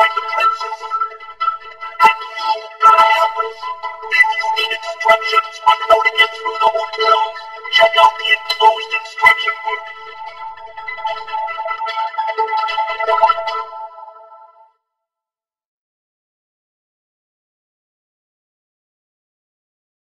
like the princess. At the fuel, gotta help us. Vehicles need instructions on how to get through the wood Check out the enclosed instruction book.